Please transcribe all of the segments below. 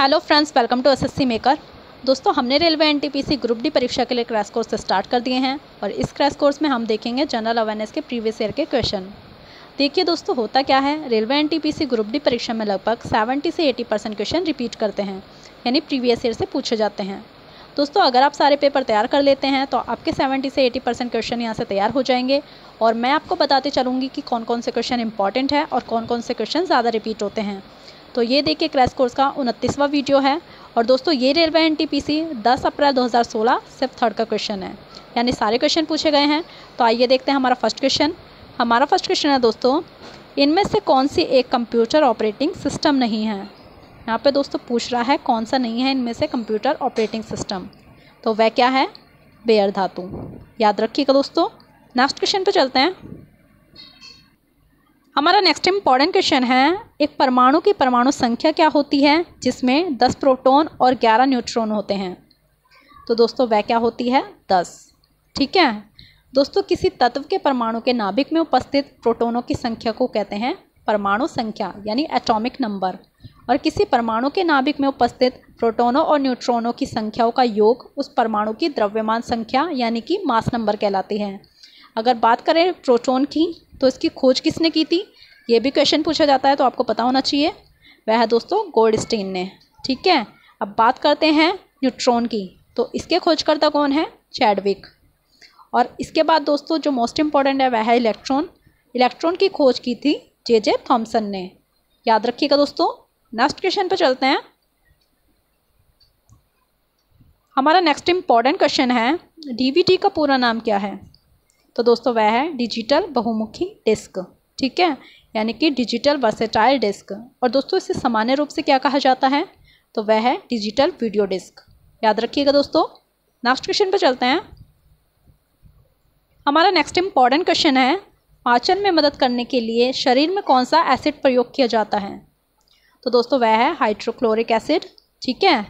Hello friends welcome to SSC maker दोस्तों, हमने railway NTPC group D परीक्षा के लिए क्रैश कोर्स स्टार्ट कर दिए हैं और इस क्रैश कोर्स में हम देखेंगे जनरल अवेयरनेस के प्रीवियस ईयर के क्वेश्चन देखिए दोस्तों, होता क्या है? रेलवे एनटीपीसी ग्रुप डी परीक्षा में लगभग 70 से 80 परसेंट क्वेश्चन रिपीट करते हैं, यानी प्रीवियस ईयर से पूछे जाते हैं. दोस्तों, अगर आप सारे पेपर तैयार कर लेते हैं तो आपके 70 से 80 परसेंट क्वेश्चन यहाँ से तैयार हो जाएँगे और मैं आपको बताते चलूँगी कि कौन कौन से क्वेश्चन इंपॉर्टेंट है और कौन कौन से क्वेश्चन ज़्यादा रिपीट होते हैं. तो ये देखिए क्रैश कोर्स का उनतीसवां वीडियो है। और दोस्तों, ये रेलवे एनटीपीसी 10 अप्रैल 2016 सिर्फ़ थर्ड का क्वेश्चन है। यानी सारे क्वेश्चन पूछे गए हैं। तो आइए देखते हैं हमारा फ़र्स्ट क्वेश्चन हमारा फ़र्स्ट क्वेश्चन है दोस्तों, इनमें से कौन सी एक कंप्यूटर ऑपरेटिंग सिस्टम नहीं है? यहाँ पे दोस्तों पूछ रहा है, कौन सा नहीं है इनमें से कंप्यूटर ऑपरेटिंग सिस्टम तो वह क्या है? बेयर धातु। याद रखिएगा दोस्तों। नेक्स्ट क्वेश्चन पे चलते हैं। हमारा नेक्स्ट इंपॉर्टेंट क्वेश्चन है, एक परमाणु की परमाणु संख्या क्या होती है, जिसमें दस प्रोटॉन और ग्यारह न्यूट्रॉन होते हैं? तो दोस्तों, वह क्या होती है? दस। ठीक है? दोस्तों, किसी तत्व के परमाणु के नाभिक में उपस्थित प्रोटोनों की संख्या को कहते हैं परमाणु संख्या, यानी एटॉमिक नंबर और किसी परमाणु के नाभिक में उपस्थित प्रोटोनों और न्यूट्रॉनों की संख्याओं का योग उस परमाणु की द्रव्यमान संख्या, यानी कि मास नंबर कहलाती है। अगर बात करें प्रोटोन की तो इसकी खोज किसने की थी? ये भी क्वेश्चन पूछा जाता है तो आपको पता होना चाहिए। वह दोस्तों गोल्डस्टीन ने, ठीक है? अब बात करते हैं न्यूट्रॉन की। तो इसके खोजकर्ता कौन है? चैडविक और इसके बाद दोस्तों जो मोस्ट इंपॉर्टेंट है, वह है इलेक्ट्रॉन इलेक्ट्रॉन की खोज की थी जे जे थॉम्सन ने। याद रखिएगा दोस्तों नेक्स्ट क्वेश्चन पर चलते हैं। हमारा नेक्स्ट इंपॉर्टेंट क्वेश्चन है डीवीडी का पूरा नाम क्या है? तो दोस्तों वह है डिजिटल बहुमुखी डिस्क, ठीक है? यानी कि डिजिटल वर्सेटाइल डिस्क। और दोस्तों इसे सामान्य रूप से क्या कहा जाता है? तो वह है डिजिटल वीडियो डिस्क। याद रखिएगा दोस्तों। नेक्स्ट क्वेश्चन पर चलते हैं। हमारा नेक्स्ट इंपॉर्टेंट क्वेश्चन है, पाचन में मदद करने के लिए शरीर में कौन सा एसिड प्रयोग किया जाता है? तो दोस्तों वह है हाइड्रोक्लोरिक एसिड, ठीक है?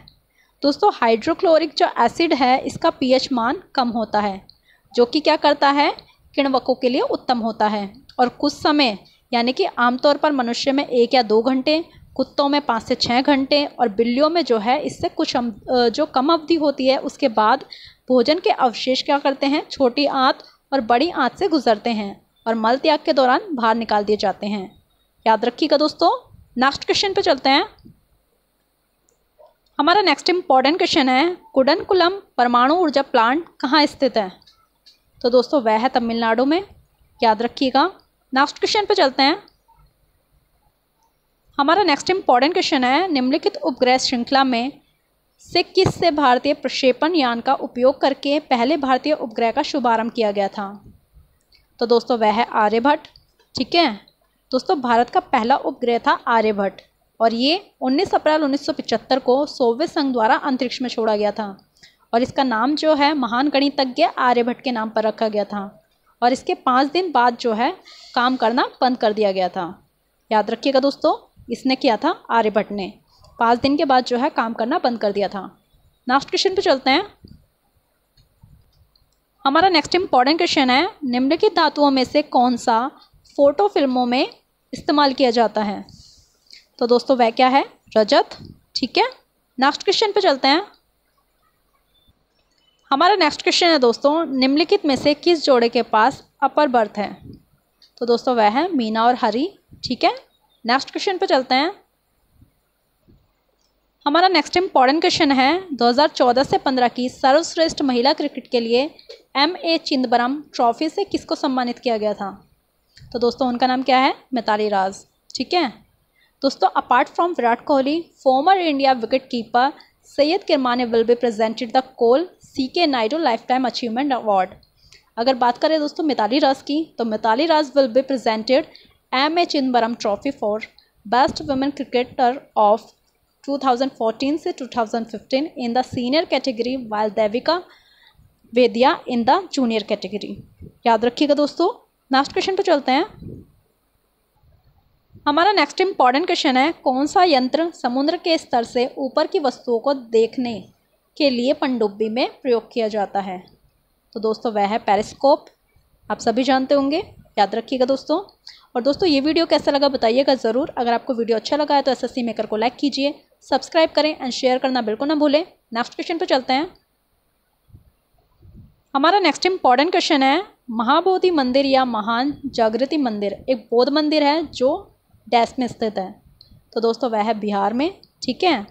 दोस्तों हाइड्रोक्लोरिक जो एसिड है, इसका पीएच मान कम होता है। जो कि क्या करता है? किणवकों के लिए उत्तम होता है। और कुछ समय, यानी कि आमतौर पर मनुष्य में एक या दो घंटे, कुत्तों में पाँच से छः घंटे और बिल्लियों में जो है, इससे कुछ जो कम अवधि होती है, उसके बाद भोजन के अवशेष क्या करते हैं? छोटी आंत और बड़ी आंत से गुजरते हैं और मल त्याग के दौरान बाहर निकाल दिए जाते हैं। याद रखिएगा दोस्तों नेक्स्ट क्वेश्चन पे चलते हैं। हमारा नेक्स्ट इंपॉर्टेंट क्वेश्चन है, कुडनकुलम परमाणु ऊर्जा प्लांट कहाँ स्थित है? तो दोस्तों, वह है तमिलनाडु में। याद रखिएगा। नेक्स्ट क्वेश्चन पे चलते हैं। हमारा नेक्स्ट इंपॉर्टेंट क्वेश्चन है, निम्नलिखित उपग्रह श्रृंखला में से किस से भारतीय प्रक्षेपण यान का उपयोग करके पहले भारतीय उपग्रह का शुभारंभ किया गया था? तो दोस्तों, वह है आर्यभट्ट, ठीक है? दोस्तों, भारत का पहला उपग्रह था आर्यभट्ट और ये 19 अप्रैल 1975 को सोवियत संघ द्वारा अंतरिक्ष में छोड़ा गया था। और इसका नाम जो है महान गणितज्ञ आर्यभट्ट के नाम पर रखा गया था। और इसके पाँच दिन बाद जो है काम करना बंद कर दिया गया था। याद रखिएगा दोस्तों, इसने किया था आर्यभट्ट ने। पाँच दिन के बाद जो है काम करना बंद कर दिया था। नेक्स्ट क्वेश्चन पे चलते हैं। हमारा नेक्स्ट इंपॉर्टेंट क्वेश्चन है, निम्नलिखित धातुओं में से कौन सा फ़ोटो फ़िल्मों में इस्तेमाल किया जाता है? तो दोस्तों, वह क्या है? रजत, ठीक है? नेक्स्ट क्वेश्चन पे चलते हैं। हमारा नेक्स्ट क्वेश्चन है दोस्तों, निम्नलिखित में से किस जोड़े के पास अपर बर्थ है? तो दोस्तों, वह है मीना और हरी, ठीक है? नेक्स्ट क्वेश्चन पे चलते हैं। हमारा नेक्स्ट इंपॉर्टेंट क्वेश्चन है 2014 से 15 की सर्वश्रेष्ठ महिला क्रिकेट के लिए एम ए चिंदबरम ट्रॉफी से किसको सम्मानित किया गया था? तो दोस्तों, उनका नाम क्या है? मिताली राज, ठीक है? दोस्तों apart from Virat Kohli former India wicket keeper Syed Kirmani will be presented the Col C K Nayudu lifetime achievement award अगर बात करें दोस्तों मिताली राज की तो Mitali Raj will be presented M A Chidambaram trophy for best women cricketer of 2014 से 2015 in the senior category while Devika Vaidya in the junior category याद रखिएगा दोस्तों नेक्स्ट क्वेश्चन पे चलते हैं। हमारा नेक्स्ट इंपॉर्टेंट क्वेश्चन है, कौन सा यंत्र समुद्र के स्तर से ऊपर की वस्तुओं को देखने के लिए पनडुब्बी में प्रयोग किया जाता है? तो दोस्तों, वह है पेरिस्कोप आप सभी जानते होंगे, याद रखिएगा दोस्तों। और दोस्तों, ये वीडियो कैसा लगा बताइएगा ज़रूर। अगर आपको वीडियो अच्छा लगा है तो एस मेकर को लाइक कीजिए सब्सक्राइब करें एंड शेयर करना बिल्कुल ना भूलें। नेक्स्ट क्वेश्चन पर चलते हैं। हमारा नेक्स्ट इंपॉर्टेंट क्वेश्चन है, महाबोधि मंदिर या महान जागृति मंदिर। एक बौद्ध मंदिर है जो डैश में स्थित है। तो दोस्तों, वह है बिहार में, ठीक है?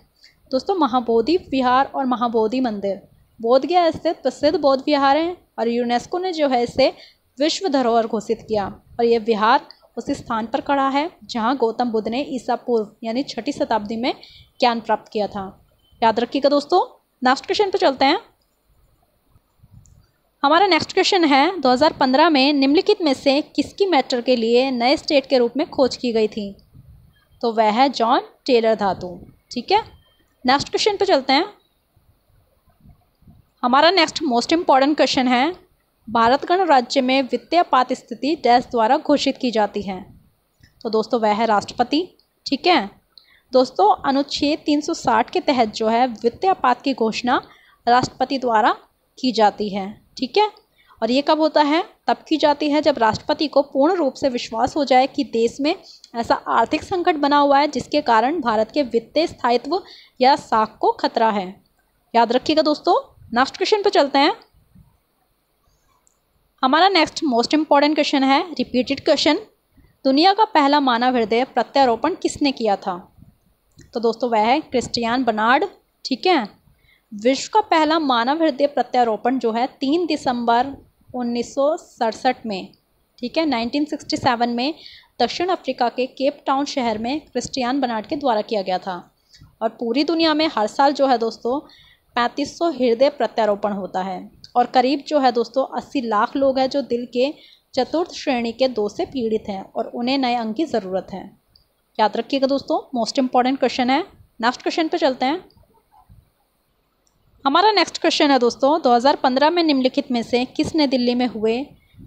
दोस्तों, महाबोधि विहार और महाबोधि मंदिर, बोध गया स्थित प्रसिद्ध बौद्ध विहार हैं और यूनेस्को ने जो है इसे विश्व धरोहर घोषित किया और यह विहार उस स्थान पर खड़ा है जहाँ गौतम बुद्ध ने ईसा पूर्व, यानी छठी शताब्दी में ज्ञान प्राप्त किया था। याद रखिएगा दोस्तों नेक्स्ट क्वेश्चन पर चलते हैं। हमारा नेक्स्ट क्वेश्चन है 2015 में निम्नलिखित में से किसकी मैटर के लिए नए स्टेट के रूप में खोज की गई थी? तो वह है जॉन टेलर धातु ठीक है? नेक्स्ट क्वेश्चन पर चलते हैं। हमारा नेक्स्ट मोस्ट इंपॉर्टेंट क्वेश्चन है भारत गणराज्य में वित्तीय पात स्थिति डैश द्वारा घोषित की जाती है। तो दोस्तों, वह है राष्ट्रपति, ठीक है? दोस्तों, अनुच्छेद 360 के तहत जो है वित्तीय पात की घोषणा राष्ट्रपति द्वारा की जाती है, ठीक है? और ये कब होता है? तब की जाती है जब राष्ट्रपति को पूर्ण रूप से विश्वास हो जाए कि देश में ऐसा आर्थिक संकट बना हुआ है जिसके कारण भारत के वित्तीय स्थायित्व या साख को खतरा है। याद रखिएगा दोस्तों नेक्स्ट क्वेश्चन पर चलते हैं। हमारा नेक्स्ट मोस्ट इंपॉर्टेंट क्वेश्चन है रिपीटेड क्वेश्चन दुनिया का पहला मानव हृदय प्रत्यारोपण किसने किया था? तो दोस्तों, वह है क्रिस्टियान बनार्ड ठीक है? विश्व का पहला मानव हृदय प्रत्यारोपण जो है तीन दिसंबर उन्नीस सौ सड़सठ में, ठीक है 1967 में दक्षिण अफ्रीका के केप टाउन शहर में क्रिस्टियान बनाट के द्वारा किया गया था। और पूरी दुनिया में हर साल जो है दोस्तों 3500 हृदय प्रत्यारोपण होता है। और करीब जो है दोस्तों 80 लाख लोग हैं जो दिल के चतुर्थ श्रेणी के दो से पीड़ित हैं और उन्हें नए अंग की ज़रूरत है। याद रखिएगा दोस्तों मोस्ट इंपॉर्टेंट क्वेश्चन है। नेक्स्ट क्वेश्चन पे चलते हैं। हमारा नेक्स्ट क्वेश्चन है दोस्तों। 2015 में निम्नलिखित में से किसने दिल्ली में हुए?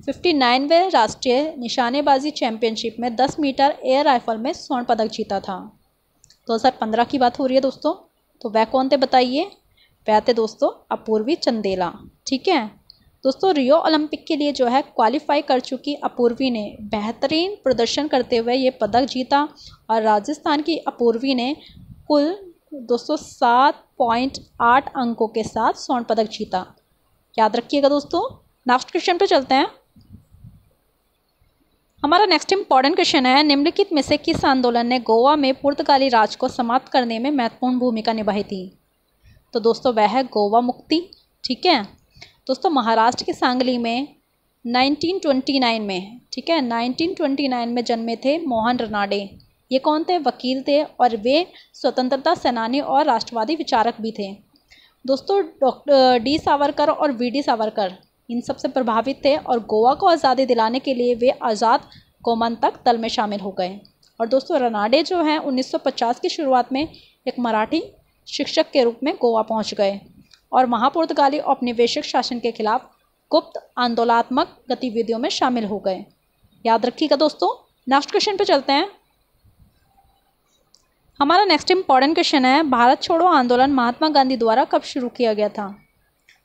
59वें राष्ट्रीय निशानेबाजी चैंपियनशिप में 10 मीटर एयर राइफल में स्वर्ण पदक जीता था। 2015 की बात हो रही है दोस्तों तो वह कौन थे बताइए? वह थे दोस्तों, अपूर्वी चंदेला। ठीक है? दोस्तों, रियो ओलंपिक के लिए जो है क्वालिफाई कर चुकी अपूर्वी ने बेहतरीन प्रदर्शन करते हुए ये पदक जीता और राजस्थान की अपूर्वी ने कुल दोस्तों सात पॉइंट आठ अंकों के साथ स्वर्ण पदक जीता। याद रखिएगा दोस्तों नेक्स्ट क्वेश्चन पे चलते हैं। हमारा नेक्स्ट इंपॉर्टेंट क्वेश्चन है, निम्नलिखित में से किस आंदोलन ने गोवा में पुर्तगाली राज को समाप्त करने में महत्वपूर्ण भूमिका निभाई थी? तो दोस्तों, वह है गोवा मुक्ति, ठीक है? दोस्तों, महाराष्ट्र के सांगली में 1929 में, ठीक है? 1929 में जन्मे थे मोहन रनाडे। ये कौन थे? वकील थे और वे स्वतंत्रता सेनानी और राष्ट्रवादी विचारक भी थे। दोस्तों, डॉक्टर, डी सावरकर और वी डी सावरकर, इन सबसे प्रभावित थे और गोवा को आज़ादी दिलाने के लिए वे आज़ाद तक दल में शामिल हो गए। और दोस्तों, रनाडे जो हैं 1950 की शुरुआत में एक मराठी शिक्षक के रूप में गोवा पहुँच गए और महापुर्तगाली औपनिवेशिक शासन के खिलाफ गुप्त आंदोलनात्मक गतिविधियों में शामिल हो गए। याद रखिएगा दोस्तों, नेक्स्ट क्वेश्चन पे चलते हैं। हमारा नेक्स्ट इंपॉर्टेंट क्वेश्चन है, भारत छोड़ो आंदोलन महात्मा गांधी द्वारा कब शुरू किया गया था?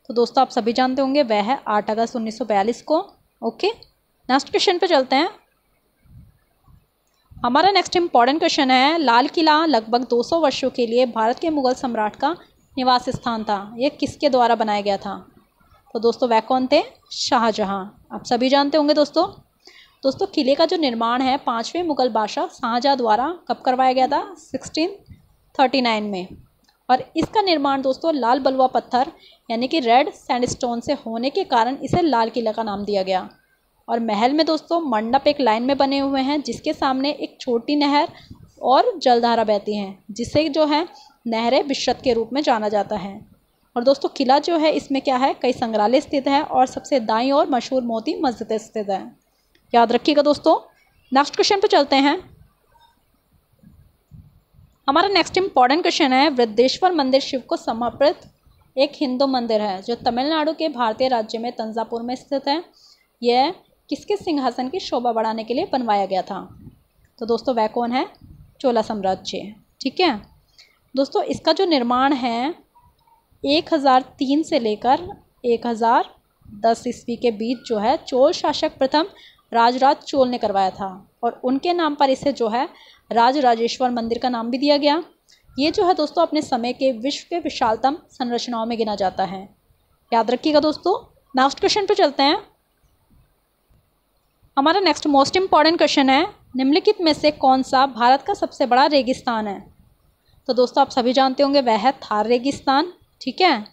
तो दोस्तों, आप सभी जानते होंगे, वह है आठ अगस्त उन्नीस सौ बयालीस को ओके नेक्स्ट क्वेश्चन पे चलते हैं। हमारा नेक्स्ट इंपॉर्टेंट क्वेश्चन है, लाल किला लगभग 200 वर्षों के लिए भारत के मुगल सम्राट का निवास स्थान था। यह किसके द्वारा बनाया गया था? तो दोस्तों, वह कौन थे? शाहजहाँ। आप सभी जानते होंगे दोस्तों दोस्तों, किले का जो निर्माण है, पाँचवें मुगल बादशाह शाहजहाँ द्वारा कब करवाया गया था? सिक्सटीन थर्टी नाइन में। और इसका निर्माण दोस्तों, लाल बलुआ पत्थर, यानी कि रेड सैंडस्टोन से होने के कारण इसे लाल किला का नाम दिया गया। और महल में दोस्तों, मंडप एक लाइन में बने हुए हैं, जिसके सामने एक छोटी नहर और जलधारा बहती हैं, जिसे जो है, नहर बिशत के रूप में जाना जाता है। और दोस्तों, किला जो है, इसमें क्या है? कई संग्रहालय स्थित है और सबसे दाई और मशहूर मोती मस्जिद स्थित है। याद रखिएगा दोस्तों। नेक्स्ट क्वेश्चन पे चलते हैं। हमारा नेक्स्ट इंपॉर्टेंट क्वेश्चन है, वृद्धेश्वर मंदिर शिव को समर्पित एक हिंदू मंदिर है, जो तमिलनाडु के भारतीय राज्य में तंजापुर में स्थित है। यह किसके सिंहासन की शोभा बढ़ाने के लिए बनवाया गया था? तो दोस्तों, वह कौन है? चोला साम्राज्य, ठीक है? दोस्तों, इसका जो निर्माण है, एक हज़ार तीन से लेकर एक हज़ार दस ईस्वी के बीच जो है, चोल शासक प्रथम राजराज चोल ने करवाया था और उनके नाम पर इसे जो है राज राजेश्वर मंदिर का नाम भी दिया गया। ये जो है दोस्तों, अपने समय के विश्व के विशालतम संरचनाओं में गिना जाता है। याद रखिएगा दोस्तों नेक्स्ट क्वेश्चन पे चलते हैं। हमारा नेक्स्ट मोस्ट इंपॉर्टेंट क्वेश्चन है, निम्नलिखित में से कौन सा भारत का सबसे बड़ा रेगिस्तान है? तो दोस्तों, आप सभी जानते होंगे, वह है थार रेगिस्तान, ठीक है?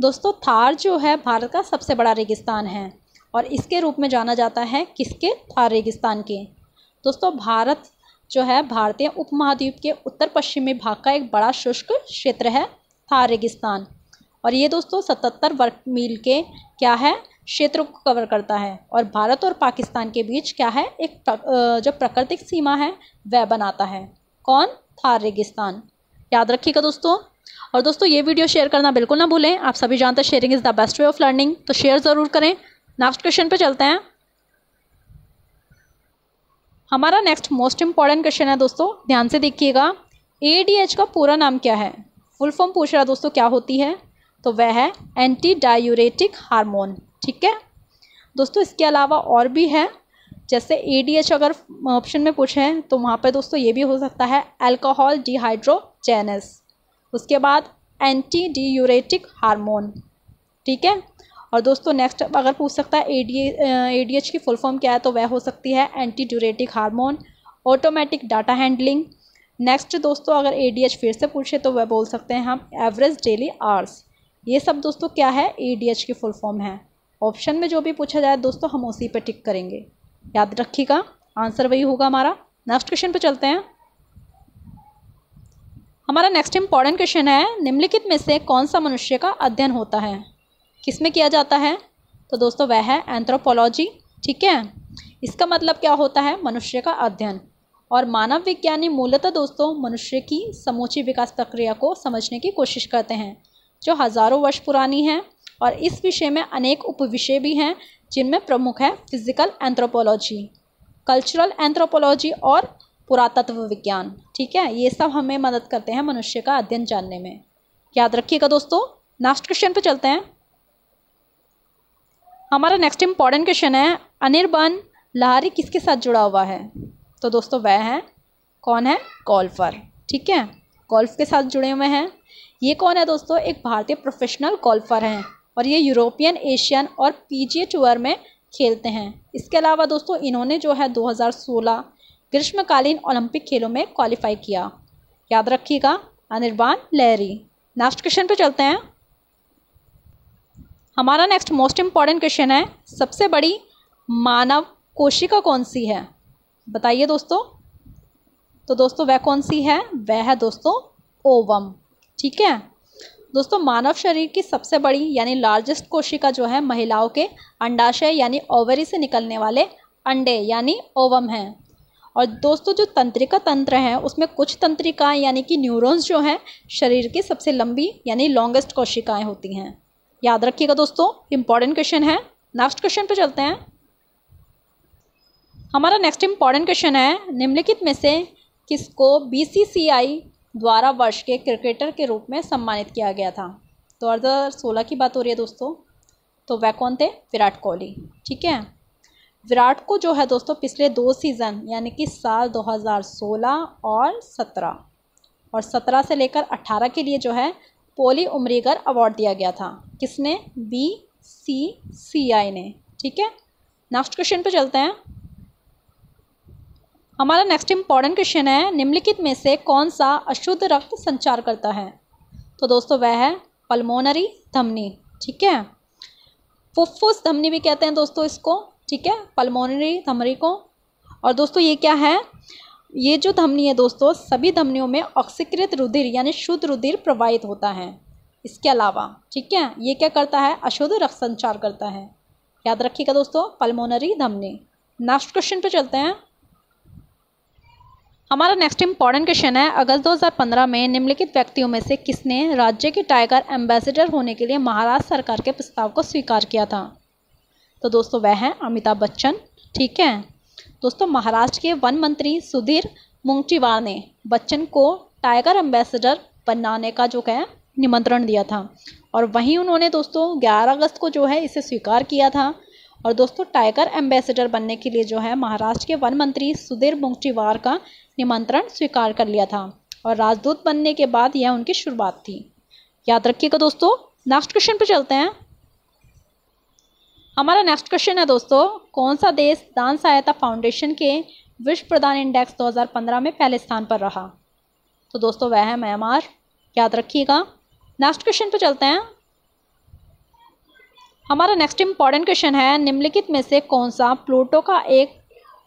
दोस्तों, थार जो है भारत का सबसे बड़ा रेगिस्तान है। और इसके रूप में जाना जाता है किसके? थार रेगिस्तान के। दोस्तों, भारत जो है, भारतीय उपमहाद्वीप के उत्तर पश्चिमी भाग का एक बड़ा शुष्क क्षेत्र है थार रेगिस्तान और ये दोस्तों, सतहत्तर वर्ग मील के क्या है? क्षेत्र को कवर करता है। और भारत और पाकिस्तान के बीच क्या है? एक जो प्राकृतिक सीमा है, वह बनाता है। कौन? थार रेगिस्तान याद रखिएगा दोस्तों। और दोस्तों, ये वीडियो शेयर करना बिल्कुल ना भूलें। आप सभी जानते हैं sharing is the best way of learning तो शेयर ज़रूर करें। नेक्स्ट क्वेश्चन पे चलते हैं। हमारा नेक्स्ट मोस्ट इंपॉर्टेंट क्वेश्चन है दोस्तों। ध्यान से देखिएगा। एडीएच का पूरा नाम क्या है? फुल फॉर्म पूछ रहा है दोस्तों, क्या होती है? तो वह है एंटी डायूरेटिक हार्मोन ठीक है? दोस्तों, इसके अलावा और भी है। जैसे एडीएच अगर ऑप्शन में पूछे तो वहाँ पर दोस्तों ये भी हो सकता है अल्कोहल डिहाइड्रोजेनस उसके बाद एंटी यूरेटिक हार्मोन ठीक है? और दोस्तों नेक्स्ट अगर पूछ सकता है ए डी की फुल फॉर्म क्या है तो वह हो सकती है anti diuretic hormone automatic data handling next दोस्तों, अगर एडीएच फिर से पूछे तो वह बोल सकते हैं हम एवरेज डेली आवर्स ये सब दोस्तों क्या है? एडीएच की फुल फॉर्म है। ऑप्शन में जो भी पूछा जाए, दोस्तों, हम उसी पर टिक करेंगे। याद रखिएगा आंसर वही होगा हमारा। नेक्स्ट क्वेश्चन पे चलते हैं। हमारा नेक्स्ट इंपॉर्टेंट क्वेश्चन है, निम्नलिखित में से कौन सा मनुष्य का अध्ययन होता है? किसमें किया जाता है? तो दोस्तों, वह है एंथ्रोपोलॉजी ठीक है? इसका मतलब क्या होता है? मनुष्य का अध्ययन। और मानव विज्ञानी मूलतः दोस्तों, मनुष्य की समूची विकास प्रक्रिया को समझने की कोशिश करते हैं, जो हज़ारों वर्ष पुरानी है। और इस विषय में अनेक उपविषय भी हैं, जिनमें प्रमुख है फ़िज़िकल एंथ्रोपोलॉजी कल्चरल एंथ्रोपोलॉजी और पुरातत्व विज्ञान, ठीक है? ये सब हमें मदद करते हैं मनुष्य का अध्ययन जानने में। याद रखिएगा दोस्तों नेक्स्ट क्वेश्चन पे चलते हैं। हमारा नेक्स्ट इंपॉर्टेंट क्वेश्चन है अनिर्बान लहारी किसके साथ जुड़ा हुआ है? तो दोस्तों, वह है, कौन है? गोल्फर ठीक है? गोल्फ के साथ जुड़े हुए हैं। ये कौन है दोस्तों? एक भारतीय प्रोफेशनल गोल्फर हैं और ये यूरोपियन एशियन और पीजीए टूर में खेलते हैं। इसके अलावा दोस्तों, इन्होंने जो है 2016 ग्रीष्मकालीन ओलंपिक खेलों में क्वालिफाई किया। याद रखिएगा अनिर्बान लहरी। नेक्स्ट क्वेश्चन पे चलते हैं। हमारा नेक्स्ट मोस्ट इंपॉर्टेंट क्वेश्चन है, सबसे बड़ी मानव कोशिका कौन सी है? बताइए दोस्तों। तो दोस्तों, वह कौन सी है? वह है दोस्तों, ओवम। ठीक है? दोस्तों, मानव शरीर की सबसे बड़ी, यानी लार्जेस्ट कोशिका जो है, महिलाओं के अंडाशय यानी ओवरी से निकलने वाले अंडे, यानी ओवम हैं। और दोस्तों, जो तंत्रिका तंत्र है, उसमें कुछ तंत्रिकाएँ, यानी कि न्यूरॉन्स जो हैं, शरीर की सबसे लंबी, यानी लॉन्गेस्ट कोशिकाएँ होती हैं। याद रखिएगा दोस्तों इंपॉर्टेंट क्वेश्चन है। नेक्स्ट क्वेश्चन पे चलते हैं। हमारा नेक्स्ट इंपॉर्टेंट क्वेश्चन है, निम्नलिखित में से किसको बीसीसीआई द्वारा वर्ष के क्रिकेटर के रूप में सम्मानित किया गया था? दो हज़ार सोलह की बात हो रही है दोस्तों तो वह कौन थे? विराट कोहली। ठीक है? विराट को जो है दोस्तों, पिछले दो सीज़न यानी कि साल 2016 और 17 और 17 से लेकर 18 के लिए जो है पोली उमरीगर अवार्ड दिया गया था। किसने? बी, सी सी आई ने। ठीक है? नेक्स्ट क्वेश्चन पे चलते हैं। हमारा नेक्स्ट इंपॉर्टेंट क्वेश्चन है, निम्नलिखित में से कौन सा अशुद्ध रक्त संचार करता है? तो दोस्तों, वह है पल्मोनरी धमनी। ठीक है? फुफ्फुस धमनी भी कहते हैं दोस्तों इसको। ठीक है? पल्मोनरी धमनी को। और दोस्तों, ये क्या है? ये जो धमनी है दोस्तों, सभी धमनियों में ऑक्सीकृत रुधिर यानी शुद्ध रुधिर प्रवाहित होता है। इसके अलावा, ठीक है, ये क्या करता है? अशुद्ध रक्त संचार करता है। याद रखिएगा दोस्तों पल्मोनरी धमनी। नेक्स्ट क्वेश्चन पे चलते हैं। हमारा नेक्स्ट इंपॉर्टेंट क्वेश्चन है, अगस्त 2015 में निम्नलिखित व्यक्तियों में से किसने राज्य के टाइगर एम्बेसडर होने के लिए महाराष्ट्र सरकार के प्रस्ताव को स्वीकार किया था? तो दोस्तों, वह हैं अमिताभ बच्चन, ठीक है? दोस्तों, महाराष्ट्र के वन मंत्री सुधीर मुंगटीवार ने बच्चन को टाइगर एम्बेसडर बनाने का जो है निमंत्रण दिया था। और वहीं उन्होंने दोस्तों 11 अगस्त को जो है, इसे स्वीकार किया था। और दोस्तों, टाइगर एम्बेसडर बनने के लिए जो है, महाराष्ट्र के वन मंत्री सुधीर मुंगटीवार का निमंत्रण स्वीकार कर लिया था। और राजदूत बनने के बाद यह उनकी शुरुआत थी। याद रखिएगा दोस्तों, नेक्स्ट क्वेश्चन पर चलते हैं। हमारा नेक्स्ट क्वेश्चन है दोस्तों, कौन सा देश दान सहायता फाउंडेशन के विश्व प्रदान इंडेक्स 2015 में पहले स्थान पर रहा? तो दोस्तों, वह है म्यांमार। याद रखिएगा। नेक्स्ट क्वेश्चन पर चलते हैं। हमारा नेक्स्ट इंपॉर्टेंट क्वेश्चन है, निम्नलिखित में से कौन सा प्लूटो का एक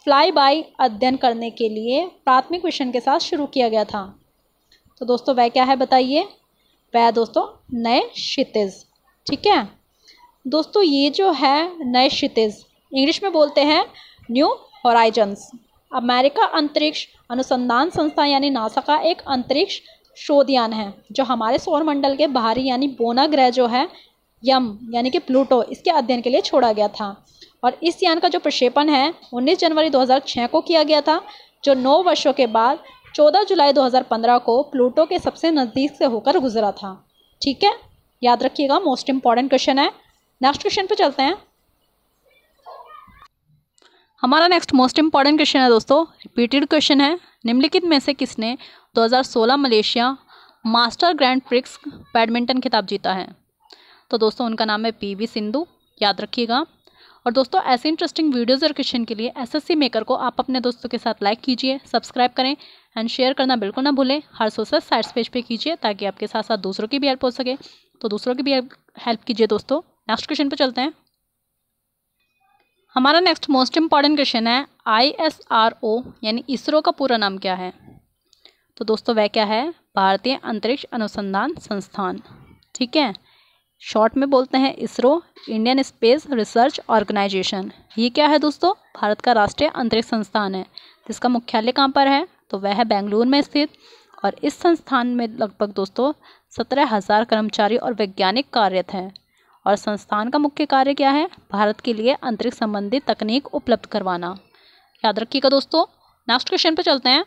फ्लाई बाई अध्ययन करने के लिए प्राथमिक मिशन के साथ शुरू किया गया था? तो दोस्तों, वह क्या है बताइए? वह दोस्तों, नए क्षितिज। ठीक है? दोस्तों, ये जो है नए क्षितिज। इंग्लिश में बोलते हैं न्यू हॉराइजन्स। अमेरिका अंतरिक्ष अनुसंधान संस्था यानी नासा का एक अंतरिक्ष शोधयान है, जो हमारे सौर मंडल के बाहरी यानी बोना ग्रह जो है, यम यानी कि प्लूटो, इसके अध्ययन के लिए छोड़ा गया था। और इस यान का जो प्रक्षेपण है 19 जनवरी 2006 को किया गया था, जो नौ वर्षों के बाद 14 जुलाई 2015 को प्लूटो के सबसे नज़दीक से होकर गुजरा था। ठीक है? याद रखिएगा मोस्ट इंपॉर्टेंट क्वेश्चन है। नेक्स्ट क्वेश्चन पे चलते हैं। हमारा नेक्स्ट मोस्ट इंपॉर्टेंट क्वेश्चन है दोस्तों। रिपीटेड क्वेश्चन है। निम्नलिखित में से किसने 2016 Malaysia master grand prix badminton खिताब जीता है? तो दोस्तों, उनका नाम है पीवी सिंधु। याद रखिएगा। और दोस्तों, ऐसे इंटरेस्टिंग वीडियोज़ और क्वेश्चन के लिए एसएससी मेकर को आप अपने दोस्तों के साथ लाइक कीजिए सब्सक्राइब करें एंड शेयर करना बिल्कुल ना भूलें। हर सोशल साइट्स पेज पे कीजिए, ताकि आपके साथ साथ दूसरों की भी हेल्प हो सके। तो दूसरों की भी हेल्प कीजिए दोस्तों। नेक्स्ट क्वेश्चन पे चलते हैं। हमारा नेक्स्ट मोस्ट इंपॉर्टेंट क्वेश्चन है आई एस आर ओ यानी इसरो का पूरा नाम क्या है? तो दोस्तों, वह क्या है? भारतीय अंतरिक्ष अनुसंधान संस्थान। ठीक है? शॉर्ट में बोलते हैं ISRO Indian space research organisation ये क्या है दोस्तों? भारत का राष्ट्रीय अंतरिक्ष संस्थान है। जिसका मुख्यालय कहाँ पर है? तो वह है बेंगलुरु में स्थित। और इस संस्थान में लगभग दोस्तों, सत्रह हज़ार कर्मचारी और वैज्ञानिक कार्यरत हैं। और संस्थान का मुख्य कार्य क्या है? भारत के लिए अंतरिक्ष संबंधी तकनीक उपलब्ध करवाना। याद रखिएगा दोस्तों नेक्स्ट क्वेश्चन पे चलते हैं।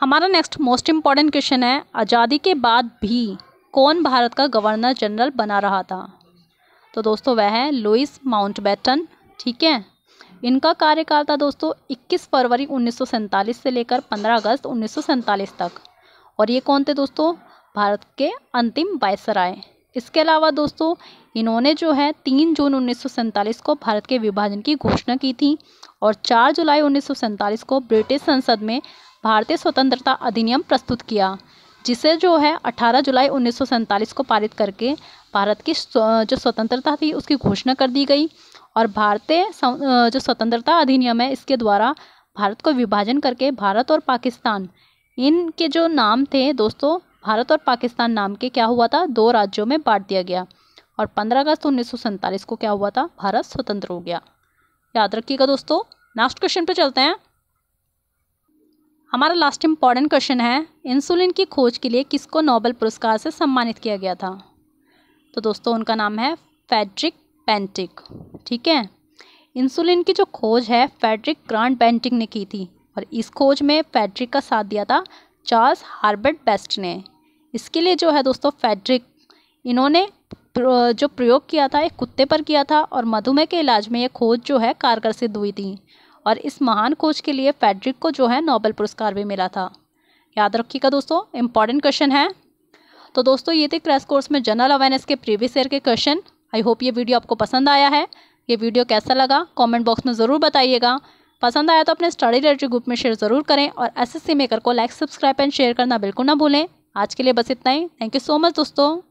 हमारा नेक्स्ट मोस्ट इंपॉर्टेंट क्वेश्चन है, आज़ादी के बाद भी कौन भारत का गवर्नर जनरल बना रहा था? तो दोस्तों, वह है लुइस माउंटबेटन, ठीक है? इनका कार्यकाल था दोस्तों 21 फरवरी उन्नीस सौ सैंतालीस से लेकर 15 अगस्त उन्नीस सौ सैंतालीस तक। और ये कौन थे दोस्तों? भारत के अंतिम वायसराय। इसके अलावा दोस्तों, इन्होंने जो है तीन जून उन्नीस सौ सैंतालीस को भारत के विभाजन की घोषणा की थी और चार जुलाई उन्नीस सौ सैंतालीस को ब्रिटिश संसद में भारतीय स्वतंत्रता अधिनियम प्रस्तुत किया, जिसे जो है 18 जुलाई उन्नीस सौ सैंतालीस को पारित करके भारत की जो स्वतंत्रता थी उसकी घोषणा कर दी गई और भारतीय जो स्वतंत्रता अधिनियम है इसके द्वारा भारत को विभाजन करके भारत और पाकिस्तान इनके जो नाम थे दोस्तों भारत और पाकिस्तान नाम के क्या हुआ था? दो राज्यों में बांट दिया गया। और 15 अगस्त उन्नीस सौ सैंतालीस को क्या हुआ था? भारत स्वतंत्र हो गया। याद रखिएगा दोस्तों नेक्स्ट क्वेश्चन पे चलते हैं। हमारा लास्ट इंपॉर्टेंट क्वेश्चन है इंसुलिन की खोज के लिए किसको नोबेल पुरस्कार से सम्मानित किया गया था? तो दोस्तों, उनका नाम है फेड्रिक पेंटिक ठीक है? इंसुलिन की जो खोज है फेड्रिक ग्रांड पेंटिक ने की थी। और इस खोज में फेड्रिक का साथ दिया था चार्ल्स हार्बर्ट बेस्ट ने। इसके लिए जो है दोस्तों, फेड्रिक, इन्होंने जो प्रयोग किया था, एक कुत्ते पर किया था और मधुमेह के इलाज में ये खोज जो है कारगर सिद्ध हुई थी और इस महान खोज के लिए फेड्रिक को जो है नोबेल पुरस्कार भी मिला था। याद रखिएगा दोस्तों इंपॉर्टेंट क्वेश्चन है। तो दोस्तों, ये थे क्रैश कोर्स में जनरल अवेयरनेस के प्रीवियस ईयर के क्वेश्चन आई होप ये वीडियो आपको पसंद आया है। ये वीडियो कैसा लगा? कमेंट बॉक्स में ज़रूर बताइएगा। पसंद आया तो अपने स्टडी रिलेटेड ग्रुप में शेयर ज़रूर करें और एस एसएससी मेकर को लाइक सब्सक्राइब एंड शेयर करना बिल्कुल ना भूलें। आज के लिए बस इतना ही। थैंक यू सो मच दोस्तों।